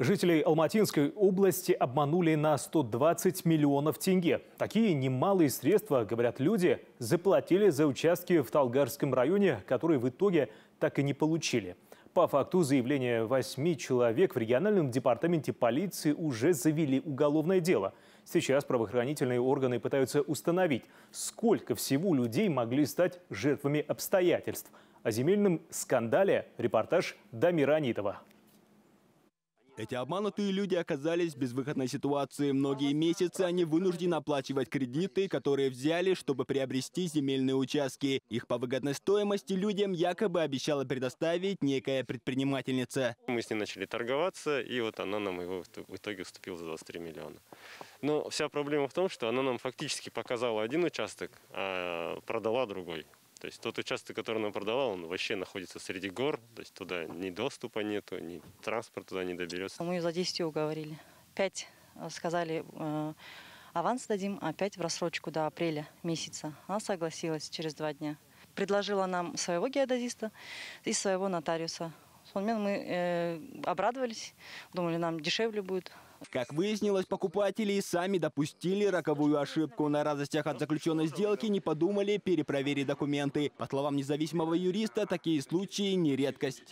Жителей Алматинской области обманули на 120 миллионов тенге. Такие немалые средства, говорят люди, заплатили за участки в Талгарском районе, которые в итоге так и не получили. По факту заявления восьми человек в региональном департаменте полиции уже завели уголовное дело. Сейчас правоохранительные органы пытаются установить, сколько всего людей могли стать жертвами обстоятельств. О земельном скандале репортаж Дамира Анитова. Эти обманутые люди оказались в безвыходной ситуации. Многие месяцы они вынуждены оплачивать кредиты, которые взяли, чтобы приобрести земельные участки. Их по выгодной стоимости людям якобы обещала предоставить некая предпринимательница. Мы с ней начали торговаться, и вот она нам его в итоге уступила за 23 миллиона. Но вся проблема в том, что она нам фактически показала один участок, а продала другой. То есть тот участок, который он продавал, он вообще находится среди гор, то есть туда ни доступа нету, ни транспорт туда не доберется. Мы ее за 10 уговорили. Пять э, сказали, э, аванс дадим, а пять в рассрочку до апреля месяца. Она согласилась через два дня. Предложила нам своего геодезиста и своего нотариуса. Мы э, обрадовались, думали, нам дешевле будет. Как выяснилось, покупатели и сами допустили роковую ошибку. На радостях от заключенной сделки не подумали перепроверить документы. По словам независимого юриста, такие случаи не редкость.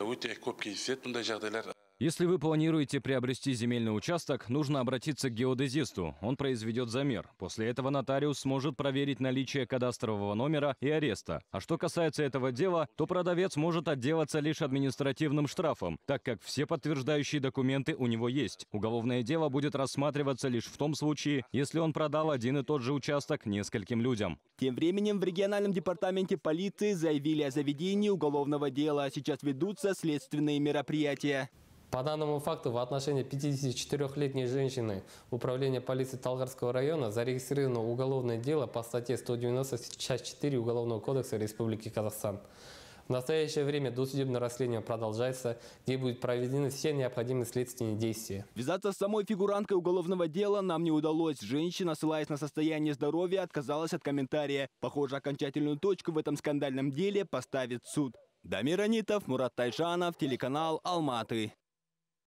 Если вы планируете приобрести земельный участок, нужно обратиться к геодезисту. Он произведет замер. После этого нотариус сможет проверить наличие кадастрового номера и ареста. А что касается этого дела, то продавец может отделаться лишь административным штрафом, так как все подтверждающие документы у него есть. Уголовное дело будет рассматриваться лишь в том случае, если он продал один и тот же участок нескольким людям. Тем временем в региональном департаменте полиции заявили о заведении уголовного дела. Сейчас ведутся следственные мероприятия. По данному факту в отношении 54-летней женщины Управления полиции Талгарского района зарегистрировано уголовное дело по статье 190 часть 4 Уголовного кодекса Республики Казахстан. В настоящее время досудебное расследование продолжается, где будут проведены все необходимые следственные действия. Вязаться с самой фигуранткой уголовного дела нам не удалось. Женщина, ссылаясь на состояние здоровья, отказалась от комментария. Похоже, окончательную точку в этом скандальном деле поставит суд. Дамир Анитов, Мурат Тайжанов, телеканал «Алматы».